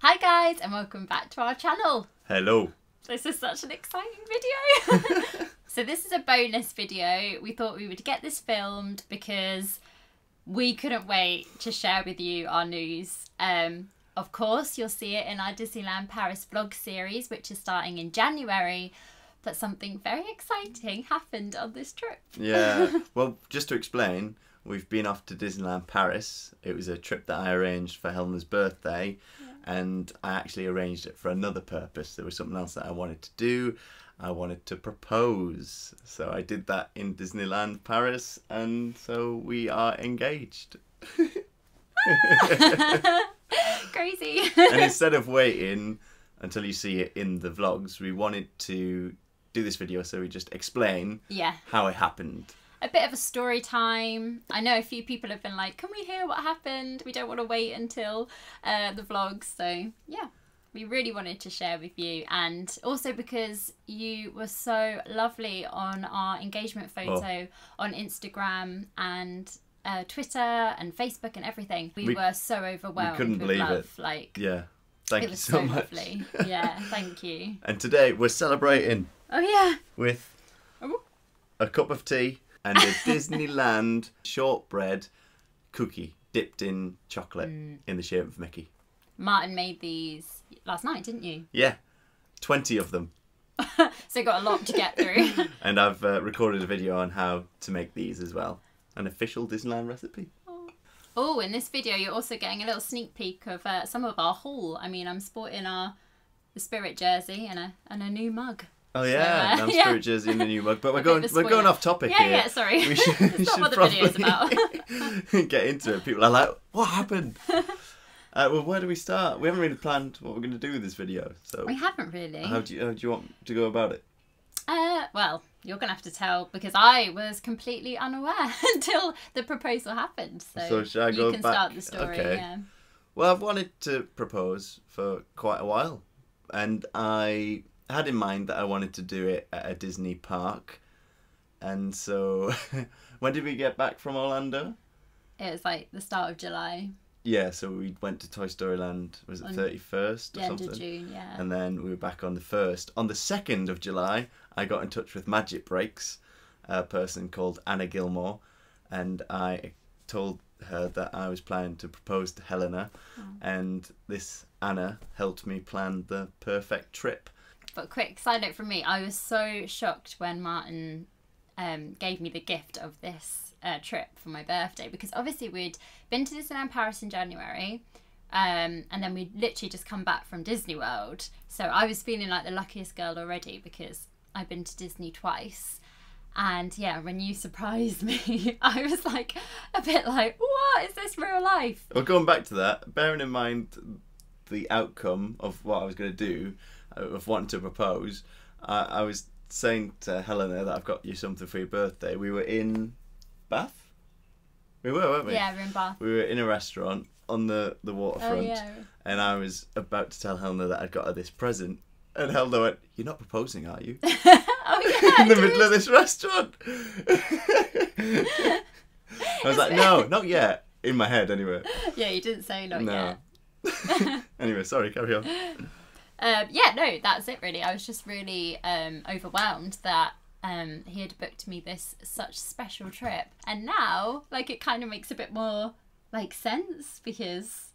Hi guys and welcome back to our channel. Hello. This is such an exciting video. so this is a bonus video. We thought we would get this filmed because we couldn't wait to share with you our news. Um, of course, you'll see it in our Disneyland Paris vlog series, which is starting in January. But something very exciting happened on this trip. Yeah. well, just to explain, we've been off to Disneyland Paris. It was a trip that I arranged for Helena's birthday, and I actually arranged it for another purpose. There was something else that I wanted to do. I wanted to propose. So I did that in Disneyland Paris, and so we are engaged. Crazy. and instead of waiting until you see it in the vlogs, we wanted to do this video so we just explain yeah. how it happened. A bit of a story time. I know a few people have been like, "Can we hear what happened? We don't want to wait until uh, the vlogs." So yeah, we really wanted to share with you, and also because you were so lovely on our engagement photo on Instagram and. Uh, Twitter and Facebook and everything. We, We- were so overwhelmed We couldn't with believe it. Like Yeah. Thank it you was so, so, much. lovely. Yeah, thank you. And today we're celebrating Oh yeah. with Oh. a cup of tea and a Disneyland shortbread cookie dipped in chocolate Mm. in the shape of Mickey. Martyn made these last night, didn't you? Yeah, 20 of them. So got a lot to get through. And I've uh, recorded a video on how to make these as well. An official Disneyland recipe. Oh, in this video, you're also getting a little sneak peek of uh, some of our haul. I mean, I'm sporting our Spirit jersey and a and a new mug. Oh yeah, uh, now yeah. Spirit in the new mug. But we're going we're going off topic Yeah, here. yeah. Sorry, We should, we should what the video's probably get into it. People are like, "What happened?" uh, well, where do we start? We haven't really planned what we're going to do with this video. So, we haven't really. how do you how do you want to go about it? Uh, well, you're gonna have to tell because I was completely unaware until the proposal happened. So, So you can back? start the story. Okay. Yeah. Well, I've wanted to propose for quite a while, and I had in mind that I wanted to do it at a Disney park. And so, when did we get back from Orlando? It was like the start of July, Yeah, so we went to Toy Story Land. Was it thirty first or end something? of June. Yeah. And then we were back on the first. On the second of July, I got in touch with Magic Breaks, a person called Anna Gilmore, and I told her that I was planning to propose to Helena, oh. and this Anna helped me plan the perfect trip. But quick side note from me, I was so shocked when Martyn um, gave me the gift of this uh, trip for my birthday because obviously we'd been to Disneyland Paris in January. Um, and then we'd literally just come back from Disney World. So I was feeling like the luckiest girl already because I've been to Disney twice. And yeah, when you surprised me, I was like a bit like, what? Is this real life? Well, going back to that, bearing in mind the outcome of what I was going to do, Uh, of wanting to propose, I, I was saying to Helena that I've got you something for your birthday. We were in Bath. We were, weren't we? Yeah, we're in Bath. We were in a restaurant on the the Oh, waterfront, yeah. and I was about to tell Helena that I'd got her this present, and Helena went, "You're not proposing, are you?" oh, yeah. in the middle of this restaurant. I was like, "No, not yet." In my head, anyway. Yeah, you didn't say not No. yet. anyway, sorry, carry on. Um, yeah, no, that's it really. I was just really um, overwhelmed that um, he had booked me this such special trip, and now like it kind of makes a bit more like sense because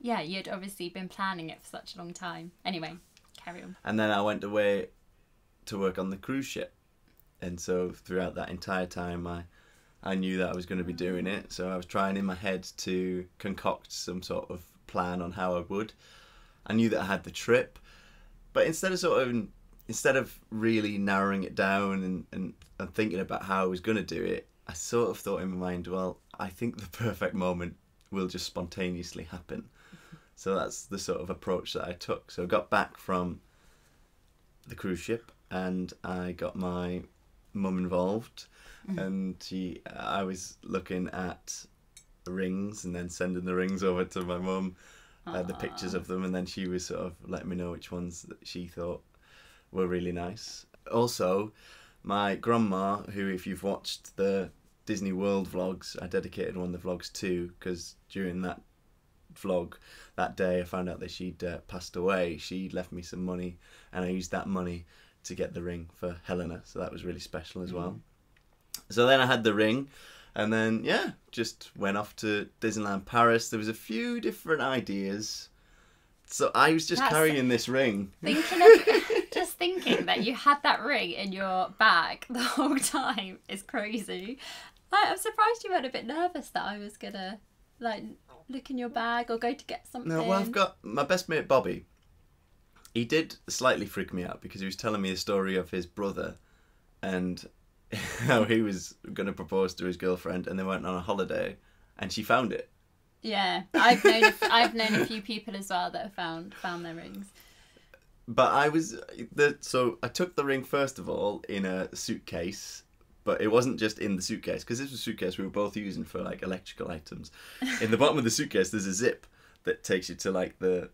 yeah, you'd obviously been planning it for such a long time. Anyway, carry on. And then I went away to work on the cruise ship, and so throughout that entire time, I I knew that I was going to be doing it. So I was trying in my head to concoct some sort of plan on how I would. I knew that I had the trip, but instead of sort of instead of really narrowing it down and, and, and thinking about how I was going to do it, I sort of thought in my mind, well, I think the perfect moment will just spontaneously happen. So that's the sort of approach that I took. So I got back from the cruise ship and I got my mum involved mm-hmm. and she I was looking at rings and then sending the rings over to my mum uh, the pictures of them and then she was sort of letting me know which ones that she thought were really nice also my grandma who if you've watched the Disney World vlogs I dedicated one of the vlogs to because during that vlog that day I found out that she'd uh, passed away, she left me some money, and I used that money to get the ring for Helena. So that was really special as well. So then I had the ring, and then yeah, just went off to Disneyland Paris. There was a few different ideas. So I was just That's- carrying this ring. Thinking of just thinking that you had that ring in your bag the whole time is crazy. I, I'm surprised you weren't a bit nervous that I was gonna like look in your bag or go to get something. No, well, I've got my best mate Bobby. He did slightly freak me out because he was telling me a story of his brother and how he was going to propose to his girlfriend and they went on a holiday and she found it. Yeah, I've known a I've known a few people as well that have found found their rings. But I was the so I took the ring first of all in a suitcase, but it wasn't just in the suitcase because this was a suitcase we were both using for like electrical items. In the bottom of the suitcase, there's a zip that takes you to like the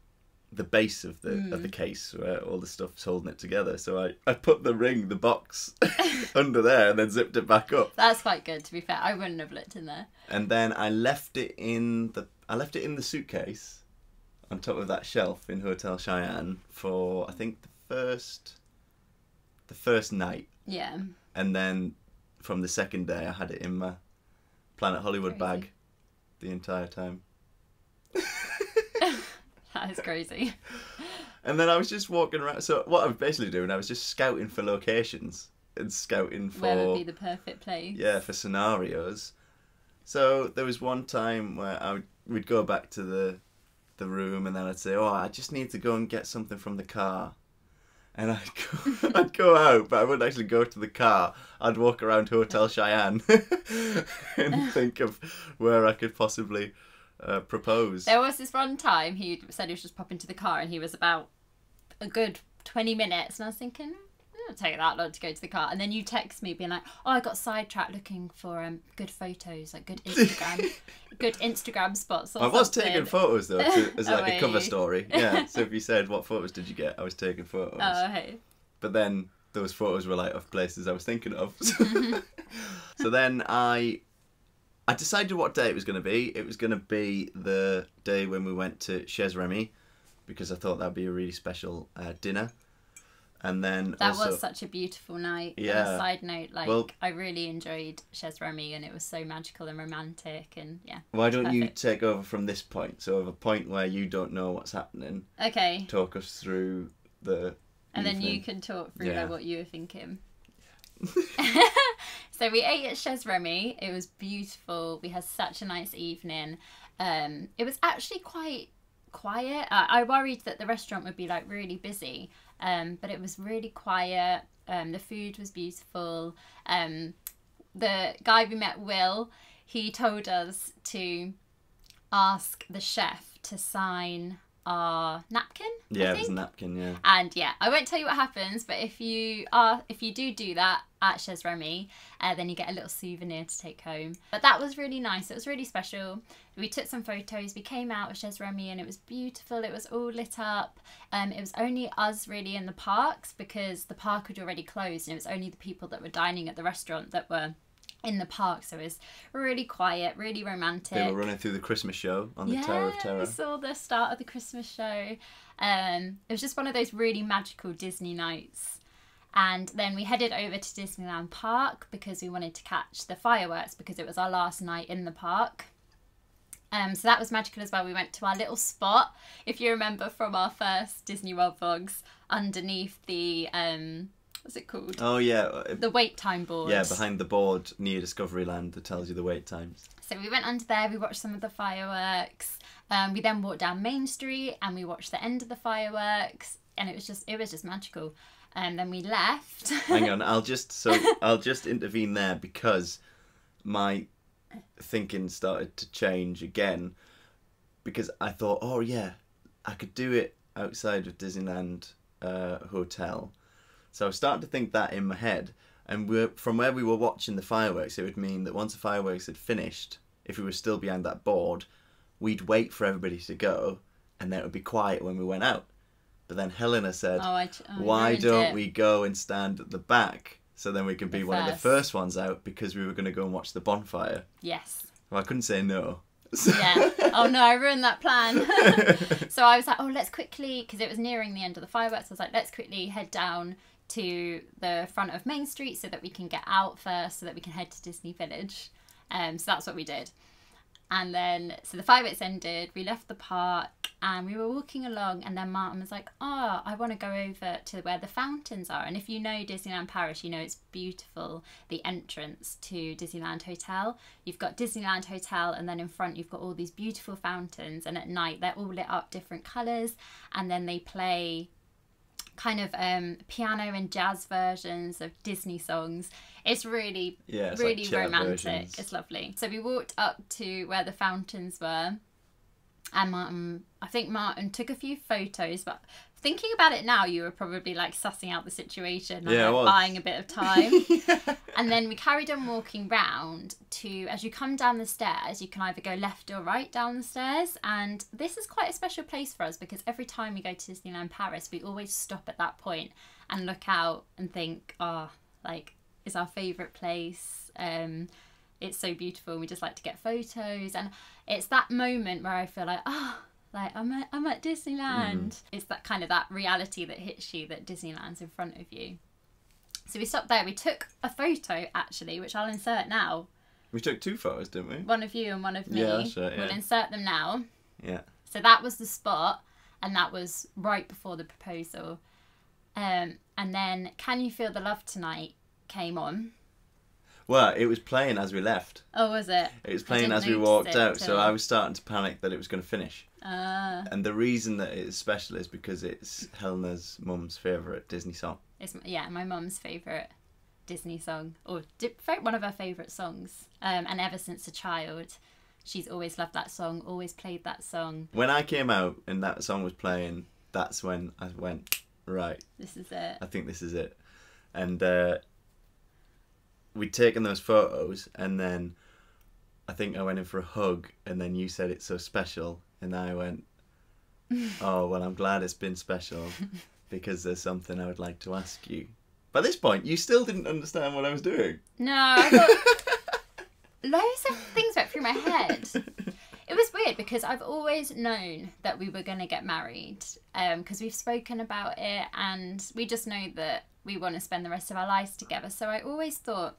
the base of the of the mm. case where all the stuff's holding it together. So I I put the ring, the box, under there and then zipped it back up, That's quite good. To be fair, I wouldn't have looked in there. and then I left it in the I left it in the suitcase on top of that shelf in Hotel Cheyenne for I think the first the first night. Yeah, and then from the second day I had it in my Planet Hollywood Crazy. bag the entire time. That is crazy. And then I was just walking around. So what I was basically doing, I was just scouting for locations and scouting for Where would be the perfect place? yeah for scenarios. So there was one time where I would we'd go back to the the room and then I'd say, "Oh, I just need to go and get something from the car." And I'd go, I'd go out, but I wouldn't actually go to the car. I'd walk around Hotel Cheyenne and think of where I could possibly uh, propose. There was this one time he said he was just popping to the car and he was about a good 20 minutes and I was thinking, "Hmm, it'll take that long to go to the car. And then you text me being like, oh, I got sidetracked looking for um, good photos, like good Instagram, good Instagram spots or I was something." taking photos though, to, as Oh, like were a cover you? story. Yeah. So if you said what photos did you get, I was taking photos. Oh, hey. but then those photos were like of places I was thinking of. so then I I decided what day it was going to be. It was going to be the day when we went to Chez Remy because I thought that'd be a really special uh, dinner. And then That also was such a beautiful night. On Yeah. a side note, like, Well- I really enjoyed Chez Remy and it was so magical and romantic and yeah. why don't you take over from this point? So of a point where you don't know what's happening, Okay. talk us through the And then you can talk through Yeah. like what you were thinking. so we ate at Chez Remy. It was beautiful. We had such a nice evening. Um, it was actually quite quiet. I, I worried that the restaurant would be like really busy, um, but it was really quiet. Um, the food was beautiful. Um, the guy we met, Will, he told us to ask the chef to sign our napkin. Yeah, it was a napkin. Yeah. And yeah, I won't tell you what happens, but if you are, if you do do that at Chez Remy, uh, then you get a little souvenir to take home. But that was really nice. It was really special. We took some photos. We came out of Chez Remy, and it was beautiful. It was all lit up. Um, it was only us really in the parks because the park had already closed, and it was only the people that were dining at the restaurant that were in the park. So it was really quiet, really romantic. They were running through the Christmas show on the Tower of Terror. We saw the start of the Christmas show. Um, it was just one of those really magical Disney nights. And then we headed over to Disneyland Park because we wanted to catch the fireworks because it was our last night in the park. Um, so that was magical as well. We went to our little spot, if you remember from our first Disney World vlogs, underneath the um, what's it called? Oh yeah, uh, The wait time board. yeah, behind the board near Discovery Land that tells you the wait times. So we went under there, we watched some of the fireworks. Um, we then walked down Main Street and we watched the end of the fireworks, and it was just it was just magical. And then we left. Hang on, I'll just so I'll just intervene there because my thinking started to change again because I thought, oh yeah, I could do it outside of Disneyland uh, Hotel. So I started to think that in my head, and we're, from where we were watching the fireworks, it would mean that once the fireworks had finished, if we were still behind that board, we'd wait for everybody to go, and then it would be quiet when we went out. But then Helena said, oh, I, oh, why don't it. we go and stand at the back so then we can be The one of the first. first ones out because we were going to go and watch the bonfire. Yes. Well, I couldn't say no. yeah. Oh no, I ruined that plan. so I was like, oh, let's quickly, because it was nearing the end of the fireworks. I was like, let's quickly head down to the front of Main Street so that we can get out first, so that we can head to Disney Village. Um, so that's what we did. And then, so the five fireworks ended, we left the park and we were walking along. And then Martyn was like, Oh, I want to go over to where the fountains are. And if you know Disneyland Paris, you know it's beautiful, the entrance to Disneyland Hotel. You've got Disneyland Hotel, and then in front, you've got all these beautiful fountains. And at night, they're all lit up different colours. And then they play kind of um, piano and jazz versions of Disney songs. It's really, Yeah, it's really like romantic. versions. It's lovely. So we walked up to where the fountains were, and Martyn, I think Martyn took a few photos, but thinking about it now, you were probably like sussing out the situation, and Yeah, like, buying a bit of time. And then we carried on walking round to, as you come down the stairs, you can either go left or right down the stairs. And this is quite a special place for us because every time we go to Disneyland Paris, we always stop at that point and look out and think, oh, like, it's our favourite place. Um, it's so beautiful. We just like to get photos. And it's that moment where I feel like, oh, like I'm at, I'm at Disneyland. It's that kind of that reality that hits you that Disneyland's in front of you. So we stopped there. We took a photo actually, which I'll insert now. we took two photos, didn't we? One of you and one of me. Yeah, that's right, We'll insert them now. Yeah. So that was the spot, and that was right before the proposal. Um, and then "Can You Feel the Love Tonight" came on. Well, it was playing as we left. Oh, was it? It was playing as we walked out, so I was starting to panic that it was going to finish. Uh, And the reason that it's special is because it's Helena's mum's favourite Disney song. it's yeah, my mum's favorite Disney song, or di- one of her favorite songs. Um, and ever since a child, she's always loved that song. Always played that song. When I came out and that song was playing, that's when I went, right, This is it. I think this is it. And uh, we'd taken those photos, and then I think I went in for a hug, and then you said it's so special, and I went, oh, well, I'm glad it's been special because there's something I would like to ask you. By this point, you still didn't understand what I was doing. No, I loads of things went through my head. It was weird because I've always known that we were going to get married um, because we've spoken about it and we just know that we want to spend the rest of our lives together. So I always thought,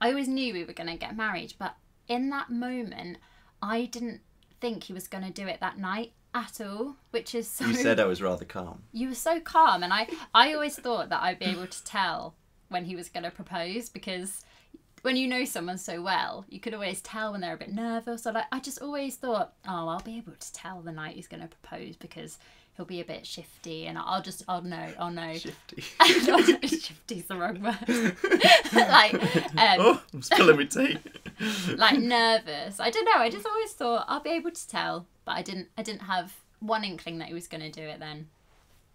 I always knew we were going to get married, but in that moment, I didn't think he was going to do it that night at all, which is so. You said I was rather calm. you were so calm and I I always thought that I'd be able to tell when he was going to propose because when you know someone so well you could always tell when they're a bit nervous or like I just always thought oh I'll be able to tell the night he's going to propose because he'll be a bit shifty and I'll just I'll know I'll know Shifty. shifty's the wrong word like um, oh, I'm spilling my tea. Like nervous I don't know I just always thought I'll be able to tell but I didn't I didn't have one inkling that he was going to do it then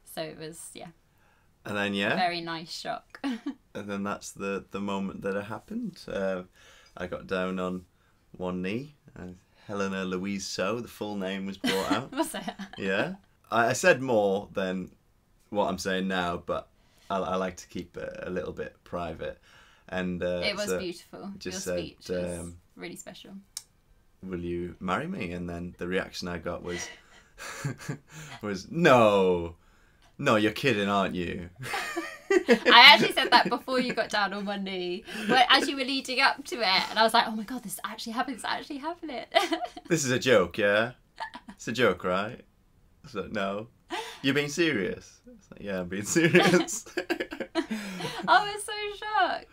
so it was yeah And then, yeah. very nice shock. and then that's the the moment that it happened. Uh, I got down on one knee. And Helena Louise So, the full name was brought out. Was it? yeah, I, I said more than what I'm saying now, but I, I like to keep it a little bit private. And uh, It was so, beautiful. just Your said, speech was um, really special. will you marry me? And then the reaction I got was, was no, no, you're kidding, aren't you? I actually said that before you got down on one knee, but as you were leading up to it, and I was like, "Oh my god, this actually happening! It's actually happening!" This is a joke, yeah? It's a joke, right? Like, no. You're being serious? Like, yeah, I'm being serious. I was so shocked.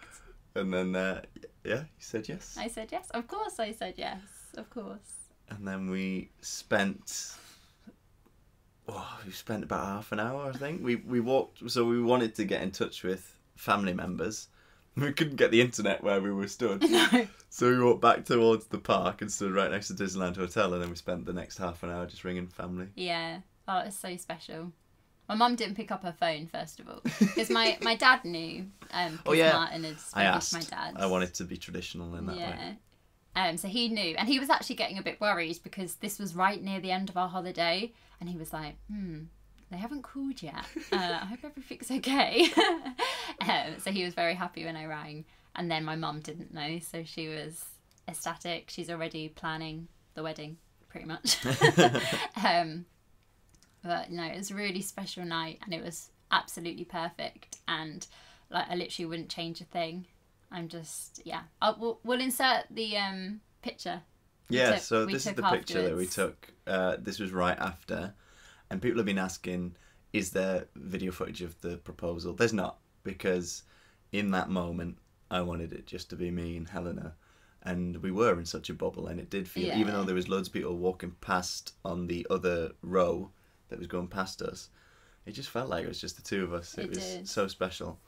And then, uh, yeah, he said yes. I said yes. Of course, I said yes. Of course. And then we spent. Oh, we spent about half an hour, I think. We we walked, so we wanted to get in touch with family members. We couldn't get the internet where we were stood. No. So we walked back towards the park and stood right next to Disneyland Hotel, and then we spent the next half an hour just ringing family. Yeah. Oh, it's so special. My mum didn't pick up her phone first of all because my, my dad knew. Um, Oh, yeah. Martyn had I asked. my dad. I wanted to be traditional in that way. Um, so he knew, and he was actually getting a bit worried because this was right near the end of our holiday, and he was like, "Hmm, they haven't called yet. Uh, I hope everything's okay." um, so he was very happy when I rang, and then my mum didn't know, so she was ecstatic. She's already planning the wedding, pretty much. um, but no, it was a really special night, and it was absolutely perfect. And like, I literally wouldn't change a thing. I'm just yeah. I'll, we'll, we'll insert the um picture. Yeah, took- so this is the picture that we took. Uh, this was right after, and people have been asking, "Is there video footage of the proposal?" There's not because in that moment I wanted it just to be me and Helena, and we were in such a bubble, and it did feel even though there was loads of people walking past on the other row that was going past us, it just felt like it was just the two of us. It, It was did. so special,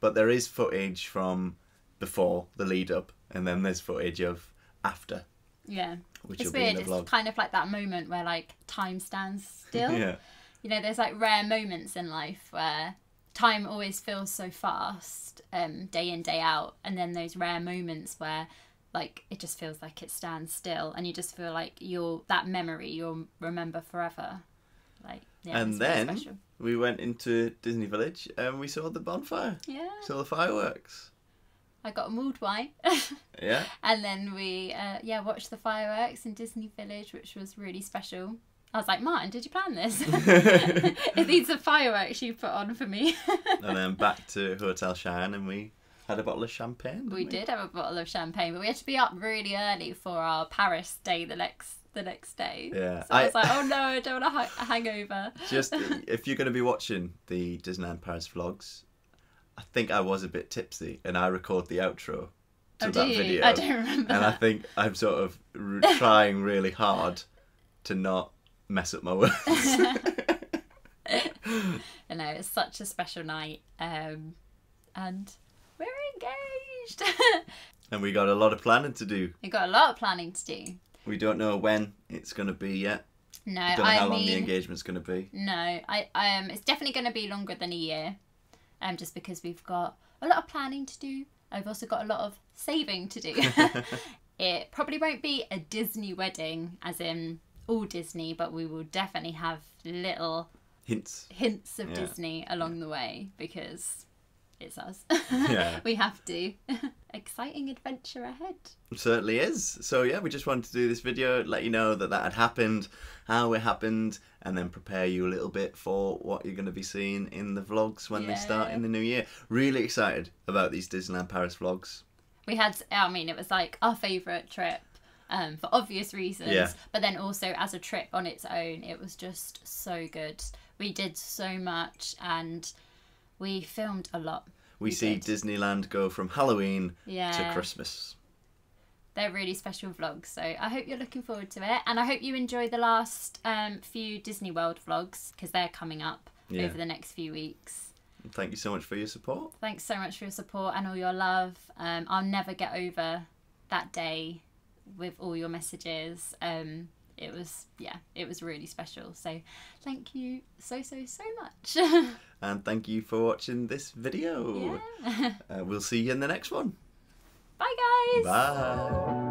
but there is footage from before the lead up, and then there's footage of after Yeah, which it's will be in weird. vlog. It's kind of like that moment where like time stands still. yeah, you know, there's like rare moments in life where time always feels so fast, um, day in, day out, and then those rare moments where like it just feels like it stands still and you just feel like you're that memory you'll remember forever. Like yeah, and then special. we went into Disney Village and we saw the bonfire, Yeah. saw the fireworks. I got a mulled wine. Yeah, and then we uh, yeah, watched the fireworks in Disney Village, which was really special. I was like, Martyn, did you plan this? Are these the fireworks you put on for me? and then back to Hotel Cheyenne and we had a bottle of champagne. didn't We did have a bottle of champagne, but we had to be up really early for our Paris day the next the next day. Yeah, So I, I- was like, oh no, I don't want a, ha- a hangover. Just if you're going to be watching the Disneyland Paris vlogs, I think I was a bit tipsy and I record the outro to oh, that video. I don't remember. and I think I'm sort of r- trying really hard to not mess up my words. You know, it's such a special night, um, and we're engaged. and we got a lot of planning to do. We've got a lot of planning to do. We don't know when it's going to be yet. No, Don't know I how long mean, the engagement's going to be. no, I um, it's definitely going to be longer than a year, um, just because we've got a lot of planning to do. I've also got a lot of saving to do. it probably won't be a Disney wedding, as in all Disney, but we will definitely have little Hints. hints of Yeah. Disney along the way because it's us. Yeah. we have to. Exciting adventure ahead. It certainly is. So yeah, we just wanted to do this video, let you know that that had happened, how it happened, and then prepare you a little bit for what you're going to be seeing in the vlogs when they start in the new year. Really excited about these Disneyland Paris vlogs. We had, I mean, it was like our favourite trip. Um, for obvious reasons, Yeah. but then also as a trip on its own, it was just so good. We did so much and we filmed a lot. We, We see did. Disneyland go from Halloween Yeah. to Christmas. they're really special vlogs. So I hope you're looking forward to it, and I hope you enjoy the last um, few Disney World vlogs because they're coming up Yeah. over the next few weeks. Thank you so much for your support. Thanks so much for your support and all your love. Um, I'll never get over that day with all your messages. Um, it was yeah, it was really special. So thank you so so so much. And thank you for watching this video. yeah. Uh, we'll see you in the next one. Bye guys. Bye. Bye.